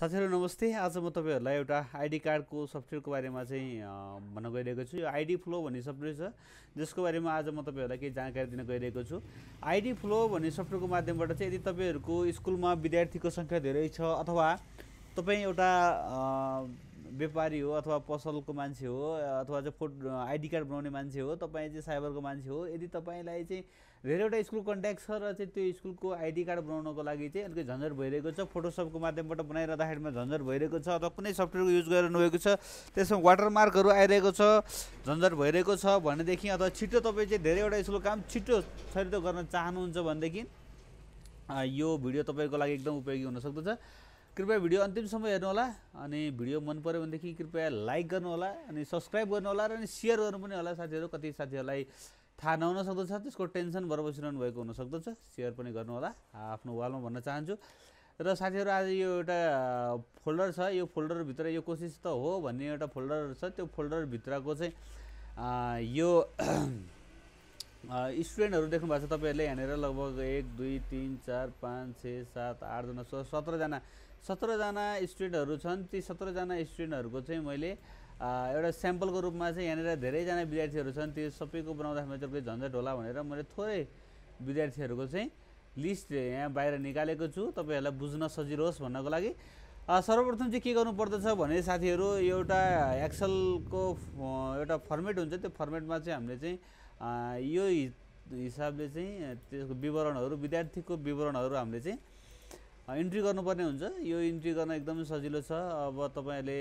साथीहरू नमस्ते। आज म तपाईँहरूलाई एउटा आइडी कार्डको सफ्टवेयरको बारेमा चाहिँ भन्न गइरहेको छु। यो आइडी फ्लो भन्ने सफ्टवेयर छ जसको बारेमा आज म तपाईँहरूलाई केही जानकारी दिन गइरहेको छु। आइडी फ्लो भन्ने सफ्टवेयरको माध्यमबाट चाहिँ यदि तपाईँहरूको स्कुलमा विद्यार्थीको सङ्ख्या धेरै छ अथवा तपाईँ एउटा व्यापारी हो अथवा पसलको मान्छे हो अथवा चाहिँ फोटो आइडी कार्ड बनाउने मान्छे हो तपाईँ चाहिँ साइबरको मान्छे हो यदि तपाईँलाई चाहिँ धेरैवटा स्कुल कन्ट्याक्ट छ र चाहिँ त्यो स्कुलको आइडी कार्ड बनाउनको लागि चाहिँ अलिकति झन्झट भइरहेको छ। फोटोसपको माध्यमबाट बनाइरहँदाखेरिमा झन्झट भइरहेको छ अथवा कुनै सफ्टवेयरको युज गरिरहनुभएको छ। त्यसमा वाटरमार्कहरू आइरहेको छ झन्झट भइरहेको छ भनेदेखि अथवा छिटो तपाईँ चाहिँ धेरैवटा स्कुलको काम छिटो छरितो गर्न चाहनुहुन्छ भनेदेखि यो भिडियो तपाईँको लागि एकदम उपयोगी हुनसक्दछ कृपया भिडियो अन्तिमसम्म हेर्नुहोला अनि भिडियो मन पऱ्यो भनेदेखि कृपया लाइक गर्नुहोला अनि सब्सक्राइब गर्नुहोला र अनि सेयर गर्नु पनि होला साथीहरू कति साथीहरूलाई थाहा नहुन सक्दछ त्यसको टेन्सन भएर बसिरहनु भएको हुनसक्दछ सेयर पनि गर्नुहोला आफ्नो वालमा भन्न चाहन्छु। र साथीहरू आज यो एउटा फोल्डर छ यो फोल्डरभित्र यो कोसिस त हो भन्ने एउटा फोल्डर छ। त्यो फोल्डरभित्रको चाहिँ यो स्टुडेन्टहरू देख्नु भएको छ तपाईँहरूले यहाँनिर लगभग एक दुई तिन चार पाँच छ सात आठजना सत्रजना सत्रजना स्टुडेन्टहरू छन्। ती सत्रजना स्टुडेन्टहरूको चाहिँ मैले एउटा स्याम्पलको रूपमा चाहिँ यहाँनिर धेरैजना विद्यार्थीहरू छन्। त्यो सबैको बनाउँदाखेरि केही झन्झट होला भनेर मैले थोरै विद्यार्थीहरूको चाहिँ लिस्ट यहाँ बाहिर निकालेको छु। तपाईँहरूलाई बुझ्न सजिलो होस् भन्नको लागि। सर्वप्रथम चाहिँ के गर्नुपर्दछ भने साथीहरू एउटा एक्सलको एउटा फर्मेट हुन्छ। त्यो फर्मेटमा चाहिँ हामीले चाहिँ यो हिसाबले चाहिँ त्यसको विवरणहरू विद्यार्थीको विवरणहरू हामीले चाहिँ इन्ट्री गर्नुपर्ने हुन्छ। यो इन्ट्री गर्न एकदमै सजिलो छ। अब तपाईँहरूले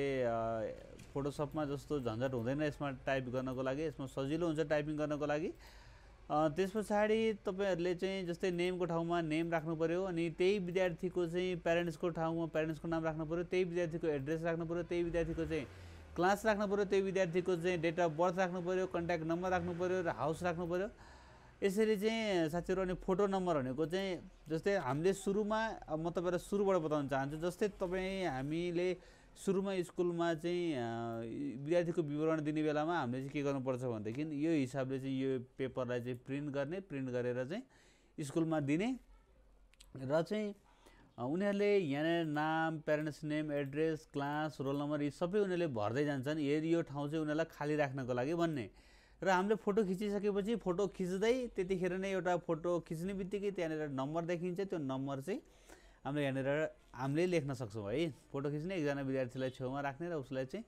फोटोसपमा जस्तो झन्झट हुँदैन यसमा टाइप गर्नको लागि। यसमा सजिलो हुन्छ टाइपिङ गर्नको लागि। त्यस पछाडि तपाईँहरूले चाहिँ जस्तै नेमको ठाउँमा नेम राख्नु पऱ्यो अनि त्यही विद्यार्थीको चाहिँ प्यारेन्ट्सको ठाउँमा प्यारेन्ट्सको नाम राख्नु पऱ्यो त्यही विद्यार्थीको एड्रेस राख्नु पऱ्यो त्यही विद्यार्थीको चाहिँ क्लास राख्नु पऱ्यो त्यही विद्यार्थीको चाहिँ डेट अफ बर्थ राख्नु पऱ्यो कन्ट्याक्ट नम्बर राख्नु पऱ्यो र हाउस राख्नु पऱ्यो यसरी चाहिँ साथीहरू अनि फोटो नम्बर भनेको चाहिँ जस्तै हामीले सुरुमा म तपाईँलाई सुरुबाट बताउन चाहन्छु जस्तै तपाईँ हामीले सुरुमा स्कुलमा चाहिँ विद्यार्थीको विवरण दिने बेलामा हामीले चाहिँ के गर्नुपर्छ भनेदेखि यो हिसाबले चाहिँ यो पेपरलाई चाहिँ प्रिन्ट गर्ने प्रिन्ट गरेर चाहिँ स्कुलमा दिने र चाहिँ उनीहरूले यहाँनिर नाम parents name address class roll number यी सबै उनीहरूले भर्दै जान्छन्। यदि यो ठाउँ चाहिँ उनीहरूलाई खाली राख्नको लागि भन्ने। र हामीले फोटो खिचिसकेपछि फोटो खिच्दै त्यतिखेर नै एउटा फोटो खिच्ने बित्तिकै त्यहाँनिर नम्बर देखिन्छ। त्यो नम्बर चाहिँ हामीले यहाँनिर हामीले लेख्न सक्छौँ है। फोटो खिच्ने एकजना विद्यार्थीलाई छेउमा राख्ने र उसलाई चाहिँ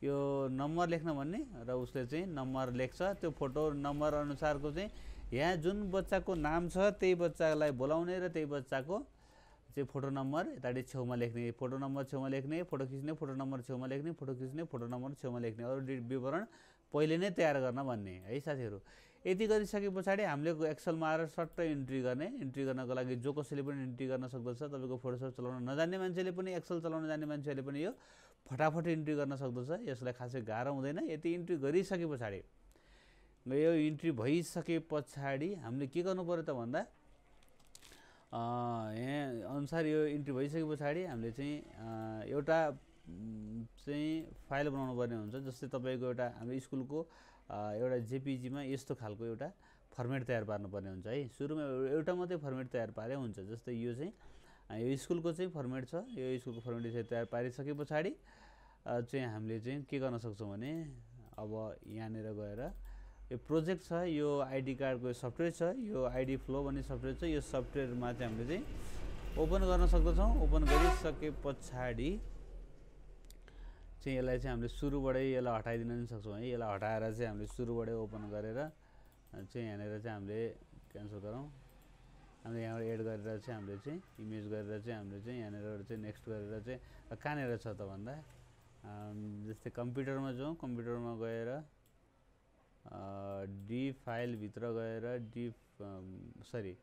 यो नम्बर लेख्न भन्ने र उसले चाहिँ नम्बर लेख्छ। त्यो फोटो नम्बर अनुसारको चाहिँ यहाँ जुन बच्चाको नाम छ त्यही बच्चालाई बोलाउने र त्यही बच्चाको चाहिँ फोटो नम्बर यतापट्टि छेउमा लेख्ने। फोटो नम्बर छेउमा लेख्ने फोटो खिच्ने फोटो नम्बर छेउमा लेख्ने फोटो खिच्ने फोटो नम्बर छेउमा लेख्ने। अरू विवरण पहिले नै तयार गर्न भन्ने है साथीहरू। यति गरिसके पछाडि हामीले एक्सलमा आएर सट्ट इन्ट्री गर्ने। इन्ट्री गर्नको लागि जो कसैले पनि इन्ट्री गर्न सक्दछ तपाईँको फोटोसप चलाउन नजान्ने मान्छेले पनि एक्सल चलाउन जान्ने मान्छेहरूले पनि यो फटाफट इन्ट्री गर्न सक्दछ। यसलाई खासै गाह्रो हुँदैन। यति इन्ट्री गरिसके पछाडि यो इन्ट्री भइसके पछाडि हामीले के गर्नु पऱ्यो त भन्दा यहाँ अनुसार यो इन्ट्री भइसके पछाडि हामीले चाहिँ एउटा चाहिँ फाइल बनाउनु पर्ने हुन्छ जस्तै तपाईँको एउटा हाम्रो स्कुलको एउटा जेपिजीमा यस्तो खालको एउटा फर्मेट तयार पार्नुपर्ने हुन्छ है। सुरुमा एउटा मात्रै फर्मेट तयार पारे हुन्छ जस्तै यो चाहिँ यो स्कुलको चाहिँ फर्मेट छ यो स्कुलको फर्मेट चाहिँ तयार पारिसके पछाडि चाहिँ हामीले चाहिँ के गर्न सक्छौँ भने अब यहाँनिर गएर यो प्रोजेक्ट छ यो आइडी कार्डको सफ्टवेयर छ यो आइडी फ्लो भन्ने सफ्टवेयर छ यो सफ्टवेयरमा चाहिँ हामीले चाहिँ ओपन गर्न सक्दछौँ। ओपन गरिसके पछाडि चाहिँ यसलाई चाहिँ हामीले सुरुबाटै यसलाई हटाइदिन पनि सक्छौँ है। यसलाई हटाएर चाहिँ हामीले सुरुबाटै ओपन गरेर चाहिँ यहाँनिर चाहिँ हामीले क्यान्सल गरौँ। हामीले यहाँबाट एड गरेर चाहिँ हामीले चाहिँ इमेज गरेर चाहिँ हामीले चाहिँ यहाँनिर चाहिँ नेक्स्ट गरेर चाहिँ कहाँनिर छ त भन्दा? जस्तै कम्प्युटरमा जाउँ। कम्प्युटरमा गएर डी फाइलभित्र गएर डी सरी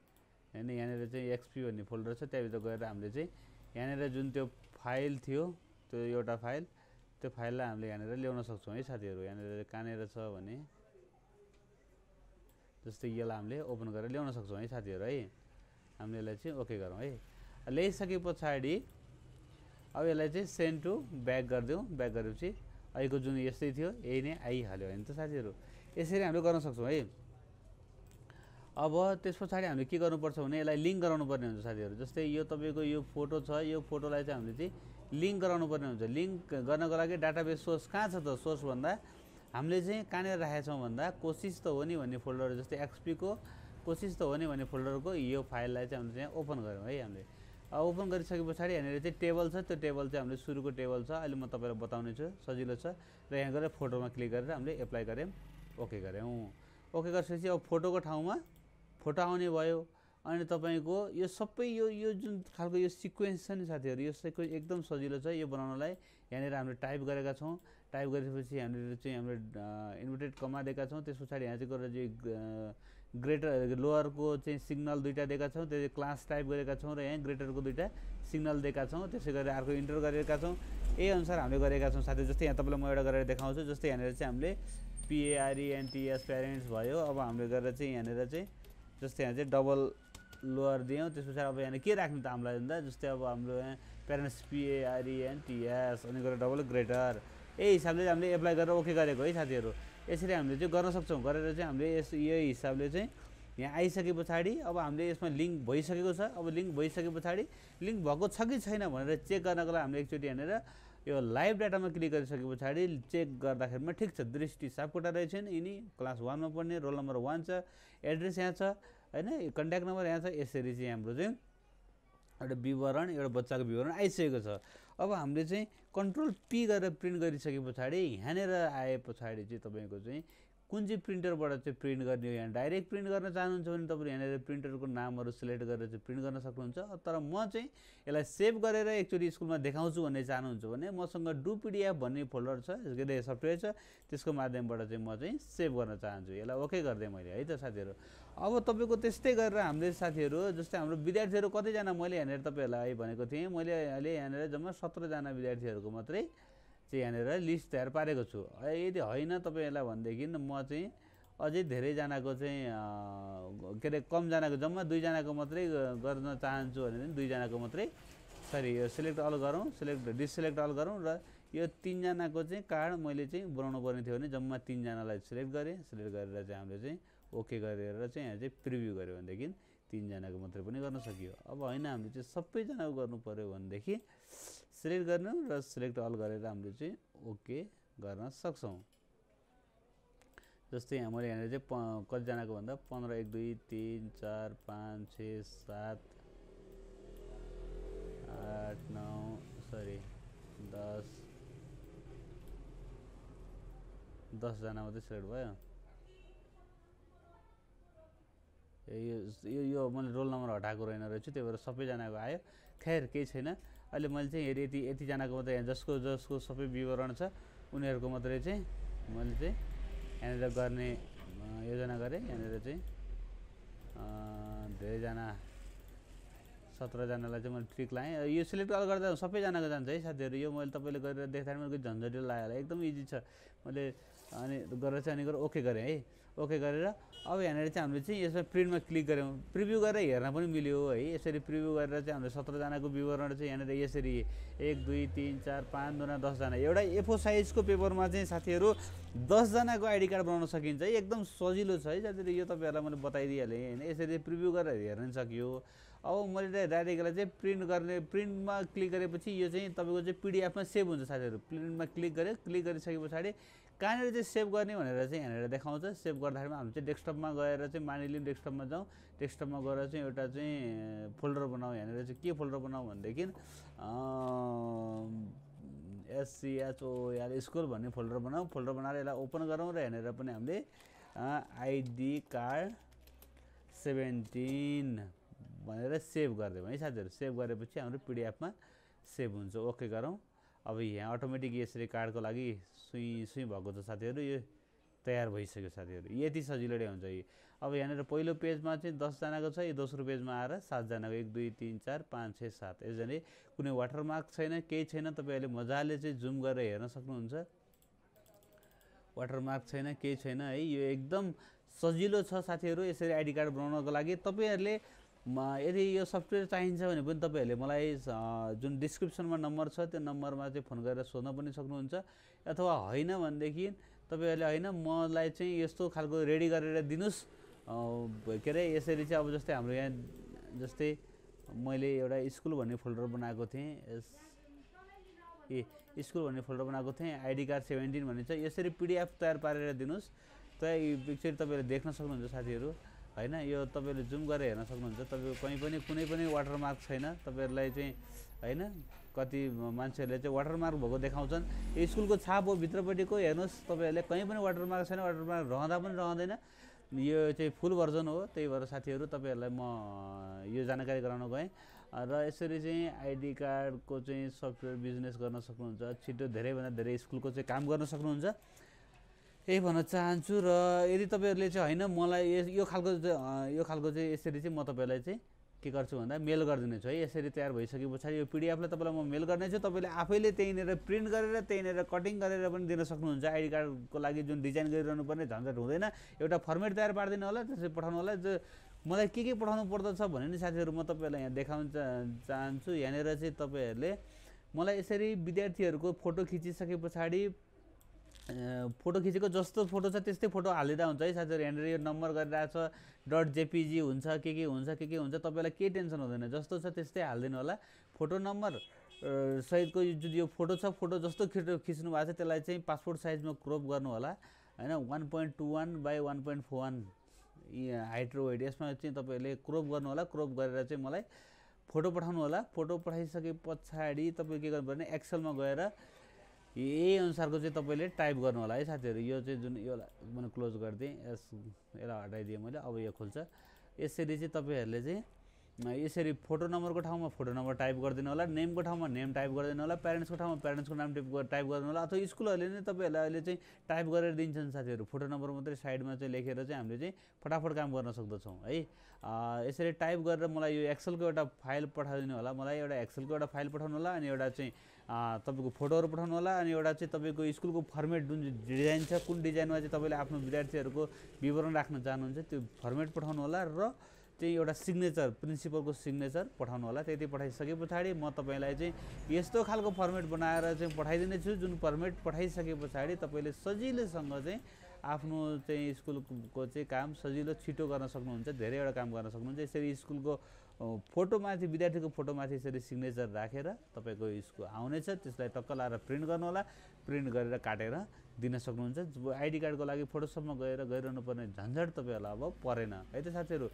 होइन यहाँनिर चाहिँ एक्सपी भन्ने फोल्डर छ त्यहाँभित्र गएर हामीले चाहिँ यहाँनिर जुन त्यो फाइल थियो त्यो एउटा फाइल त्यो फाइललाई हामीले यहाँनिर ल्याउन सक्छौँ है साथीहरू। यहाँनिर कहाँनिर छ भने जस्तै यसलाई हामीले ओपन गरेर ल्याउन सक्छौँ है साथीहरू है। हामीले यसलाई चाहिँ ओके गरौँ है। ल्याइसके पछाडि अब यसलाई चाहिँ सेन्ड टु ब्याक गरिदिउँ। ब्याक गरेपछि अहिलेको जुन यस्तै थियो यही नै आइहाल्यो होइन त साथीहरू। यसरी हामीले गर्न सक्छौँ है। अब त्यस पछाडि हामीले के गर्नुपर्छ भने यसलाई लिङ्क गराउनु पर्ने हुन्छ साथीहरू। जस्तै यो तपाईँको यो फोटो छ यो फोटोलाई चाहिँ हामीले चाहिँ लिङ्क गराउनु पर्ने हुन्छ। लिङ्क गर्नको लागि डाटाबेस सोर्स कहाँ छ त? सोर्स भन्दा हामीले चाहिँ कहाँनिर राखेका छौँ भन्दा कोसिस त हो नि भन्ने फोल्डर जस्तै एक्सपीको कोसिस त हो नि भन्ने फोल्डरको यो फाइललाई चाहिँ हामीले चाहिँ ओपन गऱ्यौँ है हामीले। ओपन गरिसके पछाडि यहाँनिर चाहिँ टेबल छ। त्यो टेबल चाहिँ हामीले सुरुको टेबल छ। अहिले म तपाईँलाई बताउने छु सजिलो छ। र यहाँ गएर फोटोमा क्लिक गरेर हामीले एप्लाई गऱ्यौँ। ओके गऱ्यौँ। ओके गरिसकेपछि अब फोटोको ठाउँमा फोटो आउने भयो। अनि तपाईँको यो सबै यो यो जुन खालको यो सिक्वेन्स छ नि साथीहरू यो सिक्वेन्स एकदम सजिलो छ। यो बनाउनलाई यहाँनिर हामीले टाइप गरेका छौँ। टाइप गरेपछि यहाँनिर चाहिँ हामीले इन्भर्टेड कमा दिएका छौँ। त्यस पछाडि यहाँ चाहिँ गएर चाहिँ ग्रेटर लोवरको चाहिँ सिग्नल दुइटा दिएका छौँ। त्यो क्लास टाइप गरेका छौँ र यहाँ ग्रेटरको दुइटा सिग्नल दिएका छौँ। त्यसै गरी अर्को इन्टर गरेका छौँ। यही अनुसार हामीले गरेका छौँ साथी। जस्तै यहाँ तपाईँलाई म एउटा गरेर देखाउँछु। जस्तै यहाँनिर चाहिँ हामीले पिएआरइएनटिएस प्यारेन्ट्स भयो। अब हामीले गरेर चाहिँ यहाँनिर चाहिँ जस्तै यहाँ चाहिँ डबल लोवर दियौँ त्यस पछाडि अब यहाँनिर के राख्नु त हामीलाई भन्दा जस्तै अब हाम्रो यहाँ प्यारेन्ट्स पिएआरइएनटिएस अनि गरेर डबल ग्रेटर यही हिसाबले हामीले एप्लाई गरेर ओके गरेको है साथीहरू। यसरी हामीले चाहिँ गर्न सक्छौँ। गरेर चाहिँ हामीले यस यही हिसाबले चाहिँ यहाँ आइसके पछाडि अब हामीले यसमा लिङ्क भइसकेको छ। अब लिङ्क भइसके पछाडि लिङ्क भएको छ कि छैन भनेर चेक गर्नको लागि हामीले एकचोटि यहाँनिर यो लाइभ डाटामा क्लिक गरिसके पछाडि चेक गर्दाखेरिमा ठिक छ। दृष्टि सापकोटा रहेछन्। यिनी क्लास वानमा पढ्ने रोल नम्बर वान छ। एड्रेस यहाँ छ। होइन कन्ट्याक्ट नम्बर यहाँ छ यसरी चाहिँ हाम्रो चाहिँ एउटा विवरण एउटा बच्चाको विवरण आइसकेको छ। अब हामीले चाहिँ कन्ट्रोल पी गरेर प्रिन्ट गरिसके पछाडि यहाँनिर आए पछाडि चाहिँ तपाईँको चाहिँ कुन चाहिँ प्रिन्टरबाट चाहिँ प्रिन्ट गर्ने हो यहाँ? डाइरेक्ट प्रिन्ट गर्न चाहनुहुन्छ भने तपाईँले यहाँनिर प्रिन्टरको नामहरू सिलेक्ट गरेर चाहिँ प्रिन्ट गर्न सक्नुहुन्छ। तर म चाहिँ यसलाई सेभ गरेर एकचोटि स्कुलमा देखाउँछु भन्ने चाहनुहुन्छ भने मसँग डु पिडिएफ भन्ने फोल्डर छ के अरे सफ्टवेयर छ। त्यसको माध्यमबाट चाहिँ म चाहिँ सेभ गर्न चाहन्छु। यसलाई ओके गरिदिएँ मैले है त साथीहरू? अब तपाईँको त्यस्तै गरेर हामीले साथीहरू जस्तै हाम्रो विद्यार्थीहरू कतिजना मैले यहाँनिर तपाईँहरूलाई भनेको थिएँ। मैले अहिले यहाँनिर जम्मा सत्रजना विद्यार्थीहरूको मात्रै चाहिँ यहाँनिर लिस्ट तयार पारेको छु। यदि होइन तपाईँहरूलाई भनेदेखि म चाहिँ अझै धेरैजनाको चाहिँ के अरे कमजनाको जम्मा दुईजनाको मात्रै गर्न चाहन्छु भने दुईजनाको मात्रै सरी यो सिलेक्ट अल गरौँ सिलेक्ट डिससिलेक्ट अल गरौँ र यो तिनजनाको चाहिँ कार्ड मैले चाहिँ बनाउनु पर्ने थियो भने जम्मा तिनजनालाई सिलेक्ट गरेँ। सिलेक्ट गरेर चाहिँ हामीले चाहिँ ओके गरेर चाहिँ यहाँ चाहिँ प्रिभ्यू गऱ्यो भनेदेखि तिनजनाको मात्रै पनि गर्न सकियो। अब होइन हामीले चाहिँ सबैजनाको गर्नु पऱ्यो भनेदेखि सिलेक्ट गर्नु र सिलेक्ट अल गरेर हामीले चाहिँ ओके गर्न सक्छौँ। जस्तै यहाँ मैले यहाँनिर चाहिँ प कतिजनाको भन्दा पन्ध्र एक दुई तिन चार पाँच छ सात आठ नौ सरी दस दसजना मात्रै सिलेक्ट भयो। यो यो मैले रोल नम्बर हटाएको रहेन रहेछु त्यही भएर सबैजनाको आयो। खैर केही छैन। अहिले मैले चाहिँ हेरेँ यति यतिजनाको मात्रै जसको जसको सबै विवरण छ उनीहरूको मात्रै चाहिँ मैले चाहिँ यहाँनिर गर्ने योजना गरेँ। यहाँनिर चाहिँ धेरैजना सत्रजनालाई चाहिँ मैले ट्रिक लाएँ। यो सिलेक्ट अल गर्दा सबैजनाको जान्छ है साथीहरू। यो मैले तपाईँले गरेर देखाएर मैले झन्झटिलो लाग्यो एकदम इजी छ। मैले अनि गरेर चाहिँ अनि गरेर ओके गरेँ है। ओके गरेर अब यहाँनिर चाहिँ हामीले चाहिँ यसमा प्रिन्टमा क्लिक गऱ्यौँ। प्रिभ्यू गरेर हेर्न पनि मिल्यो है। यसरी प्रिभ्यू गरेर चाहिँ हामीले सत्रजनाको विवरण चाहिँ यहाँनिर यसरी एक दुई तिन चार पाँच दुना दसजना एउटा एफो साइजको पेपरमा चाहिँ साथीहरू दसजनाको आइडी कार्ड बनाउन सकिन्छ है। एकदम सजिलो छ है साथीहरू। यो तपाईँहरूलाई मैले बताइदिइहालेँ होइन। यसरी प्रिभ्यू गरेर हेर्न सकियो। अब मैले डाइरेक्टलाई चाहिँ प्रिन्ट गर्ने प्रिन्टमा क्लिक गरेपछि यो चाहिँ तपाईँको चाहिँ पिडिएफमा सेभ हुन्छ साथीहरू। प्रिन्टमा क्लिक गरेँ क्लिक गरिसके पछाडि कहाँनिर चाहिँ सेभ गर्ने भनेर चाहिँ यहाँनिर देखाउँछ। सेभ गर्दाखेरि हामी चाहिँ डेस्कटपमा गएर चाहिँ मानिलिउँ डेस्कटपमा जाउँ। डेस्कटपमा गएर चाहिँ एउटा चाहिँ फोल्डर बनाऊ यहाँनिर चाहिँ के फोल्डर बनाऊ भनेदेखि एससिएचओआर स्कुल भन्ने फोल्डर बनाऊ फोल्डर बनाएर यसलाई ओपन गरौँ र यहाँनिर पनि हामीले आइडी कार्ड सेभेन्टिन भनेर सेभ गरिदिउँ है साथीहरू। सेभ गरेपछि हाम्रो पिडिएफमा सेभ हुन्छ। ओके गरौँ। अब यहाँ अटोमेटिक यसरी कार्डको लागि सुई सुई भएको छ साथीहरू यो तयार भइसक्यो साथीहरू। यति सजिलो नै हुन्छ यो। अब यहाँनिर पहिलो पेजमा चाहिँ दसजनाको छ यो दोस्रो पेजमा आएर सातजनाको एक दुई तिन चार पाँच छ सात। यसरी कुनै वाटरमार्क छैन केही छैन तपाईँहरूले मजाले चाहिँ जुम गरेर हेर्न सक्नुहुन्छ। वाटरमार्क छैन केही छैन है यो एकदम सजिलो छ साथीहरू यसरी आइडी कार्ड बनाउनको लागि। तपाईँहरूले यदि यो सफ्टवेयर चाहिन्छ भने पनि तपाईँहरूले मलाई जुन डिस्क्रिप्सनमा नम्बर छ त्यो नम्बरमा चाहिँ फोन गरेर सोध्न पनि सक्नुहुन्छ। अथवा होइन भनेदेखि तपाईँहरूले होइन मलाई चाहिँ यस्तो खालको रेडी गरेर दिनुहोस्। के अरे यसरी चाहिँ अब जस्तै हाम्रो यहाँ जस्तै मैले एउटा स्कुल भन्ने फोल्डर बनाएको थिएँ। ए स्कुल भन्ने फोल्डर बनाएको थिएँ। आइडी कार्ड सेभेन्टिन भन्ने छ। यसरी पिडिएफ तयार पारेर दिनुहोस्। त पिक्चर तपाईँहरूले देख्न सक्नुहुन्छ साथीहरू। होइन यो तपाईँले जुम गरेर हेर्न सक्नुहुन्छ। तपाईँको कहीँ पनि कुनै पनि वाटरमार्क छैन। तपाईँहरूलाई चाहिँ होइन कति मान्छेहरूले चाहिँ वाटरमार्क भएको देखाउँछन्। यो स्कुलको छाप हो भित्रपट्टिको हेर्नुहोस् तपाईँहरूले कहीँ पनि वाटरमार्क छैन वाटरमार्क रहँदा पनि रहँदैन। यो चाहिँ फुल भर्जन हो। त्यही भएर साथीहरू तपाईँहरूलाई म यो जानकारी गराउन गएँ। र यसरी चाहिँ आइडी कार्डको चाहिँ सफ्टवेयर बिजनेस गर्न सक्नुहुन्छ। छिटो धेरैभन्दा धेरै स्कुलको चाहिँ काम गर्न सक्नुहुन्छ। यही भन्न चाहन्छु र यदि तपाईँहरूले चाहिँ होइन मलाई यो खालको यो खालको चाहिँ यसरी चाहिँ म तपाईँलाई चाहिँ के गर्छु भन्दा मेल गरिदिनेछु है। यसरी तयार भइसके पछाडि यो पिडिएफलाई तपाईँलाई म मेल गर्नेछु। तपाईँले आफैले त्यहीँनिर प्रिन्ट गरेर त्यहीँनिर कटिङ गरेर पनि दिन सक्नुहुन्छ। आइडी कार्डको लागि जुन डिजाइन गरिरहनु पर्ने झन्झट हुँदैन। एउटा फर्मेट तयार पारिदिनु होला त्यसरी पठाउनु होला। मलाई के के पठाउनु पर्दछ भने नि साथीहरू म तपाईँहरूलाई यहाँ देखाउन चाहन्छु। यहाँनिर चाहिँ तपाईँहरूले मलाई यसरी विद्यार्थीहरूको फोटो खिचिसके पछाडि फोटो खिचेको जस्तो फोटो छ त्यस्तै फोटो हालिदिँदा हुन्छ है साथीहरू। यहाँनिर यो नम्बर गरिरहेको छ डट जेपिजी हुन्छ के के हुन्छ के के हुन्छ तपाईँलाई केही टेन्सन हुँदैन। जस्तो छ त्यस्तै हालिदिनु होला। फोटो नम्बर सहितको जुन यो फोटो छ फोटो जस्तो खिच्नु खिच्नु भएको छ त्यसलाई चाहिँ पासपोर्ट साइजमा क्रोप गर्नु होला। होइन one point two one by one point four one height र वेट यसमा चाहिँ तपाईँहरूले क्रोप गर्नु होला। क्रोप गरेर चाहिँ मलाई फोटो पठाउनु होला। फोटो पठाइसके पछाडि तपाईँ के गर्नु पर्ने एक्सलमा गएर यही अनुसारको चाहिँ तपाईँले टाइप गर्नु होला है साथीहरू। यो चाहिँ जुन यो मैले क्लोज गरिदिएँ यस यसलाई हटाइदिएँ मैले अब यो खोल्छ। यसरी चाहिँ तपाईँहरूले चाहिँ यसरी फोटो नम्बरको ठाउँमा फोटो नम्बर टाइप गरिदिनु होला नेमको ठाउँमा नेम टाइप गरिदिनु होला प्यारेन्ट्सको ठाउँमा प्यारेन्ट्सको नाम टाइप टाइप गर्नु होला अथवा स्कुलहरूले नै तपाईँहरूलाई अहिले चाहिँ टाइप गरेर दिन्छन् साथीहरू। फोटो नम्बर मात्रै साइडमा चाहिँ लेखेर चाहिँ हामीले चाहिँ फटाफट काम गर्न सक्दछौँ है। यसरी टाइप गरेर मलाई यो एक्सलको एउटा फाइल पठाइदिनु होला। मलाई एउटा एक्सलको एउटा फाइल पठाउनु होला अनि एउटा चाहिँ तपाईँको फोटोहरू पठाउनु होला अनि एउटा चाहिँ तपाईँको स्कुलको फर्मेट जुन डिजाइन छ कुन डिजाइनमा चाहिँ तपाईँले आफ्नो विद्यार्थीहरूको विवरण राख्न चाहनुहुन्छ त्यो फर्मेट पठाउनु होला र चाहिँ एउटा सिग्नेचर प्रिन्सिपलको सिग्नेचर पठाउनु होला त्यति पठाइसके पछाडि म तपाईँलाई चाहिँ यस्तो खालको फर्मेट बनाएर चाहिँ पठाइदिनेछु जुन फर्मेट पठाइसके पछाडि तपाईँले सजिलैसँग चाहिँ आफ्नो चाहिँ स्कुलको चाहिँ काम सजिलो छिटो गर्न सक्नुहुन्छ धेरैवटा काम गर्न सक्नुहुन्छ। यसरी स्कुलको फोटोमाथि विद्यार्थीको फोटोमाथि यसरी सिग्नेचर राखेर तपाईँको स्कुल आउनेछ। त्यसलाई टक्क लाएर प्रिन्ट गर्नुहोला। प्रिन्ट गरेर काटेर दिन सक्नुहुन्छ। आइडी कार्डको लागि फोटोसपमा गएर गइरहनु पर्ने झन्झट तपाईँहरूलाई अब परेन। है त साथीहरू?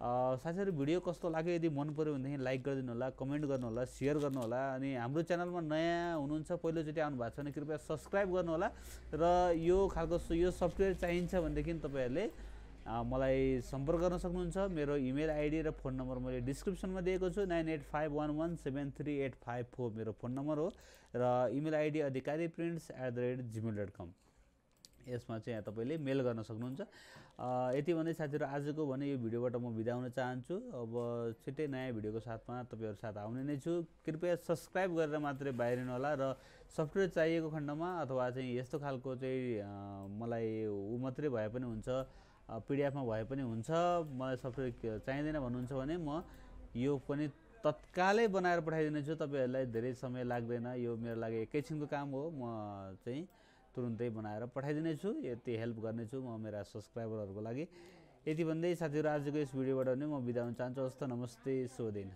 साथीहरू भिडियो कस्तो लाग्यो यदि मन पऱ्यो भनेदेखि लाइक गरिदिनु होला कमेन्ट गर्नुहोला सेयर गर्नुहोला अनि हाम्रो च्यानलमा नयाँ हुनुहुन्छ पहिलोचोटि आउनु भएको छ भने कृपया सब्सक्राइब गर्नुहोला र यो खालको यो सफ्टवेयर चाहिन्छ भनेदेखि तपाईँहरूले मलाई सम्पर्क गर्न सक्नुहुन्छ। मेरो इमेल आइडी र फोन नम्बर मैले डिस्क्रिप्सनमा दिएको छु nine eight five one one seven three eight five four मेरो फोन नम्बर हो र email ID Adhikari prints at the rate Gmail dot com. यसमा चाहिँ यहाँ तपाईँले मेल गर्न सक्नुहुन्छ। यति भन्दै साथीहरू आजको भने यो भिडियोबाट म बिदा हुन चाहन्छु। अब छिट्टै नयाँ भिडियोको साथमा तपाईँहरू साथ आउने नै छु। कृपया सब्सक्राइब गरेर मात्रै बाहिरिनु होला र सफ्टवेयर चाहिएको खण्डमा अथवा चाहिँ यस्तो खालको चाहिँ मलाई ऊ मात्रै भए पनि हुन्छ पिडिएफमा भए पनि हुन्छ मलाई सफ्टवेयर चाहिँदैन भन्नुहुन्छ भने म यो पनि तत्कालै बनाएर पठाइदिनेछु। तपाईँहरूलाई धेरै समय लाग्दैन। यो मेरो लागि एकैछिनको काम हो। म चाहिँ तुरुन्तै बनाएर पठाइदिनेछु। यति हेल्प गर्नेछु म मेरा सब्सक्राइबरहरूको लागि। यति भन्दै साथीहरू आजको यस भिडियोबाट नै म बिदा हुन चाहन्छु। हस्त नमस्ते दिन